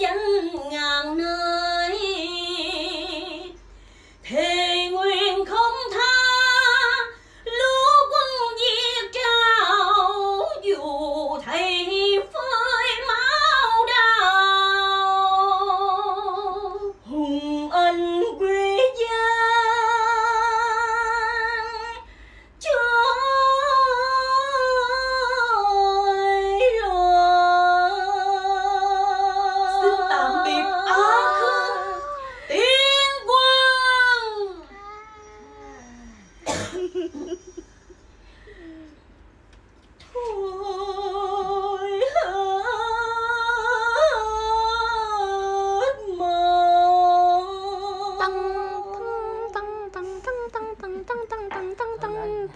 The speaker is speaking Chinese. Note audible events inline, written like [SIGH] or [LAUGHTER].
dân ngàn nơi 退 [LAUGHS] 后！噔噔噔噔噔噔噔噔噔噔噔。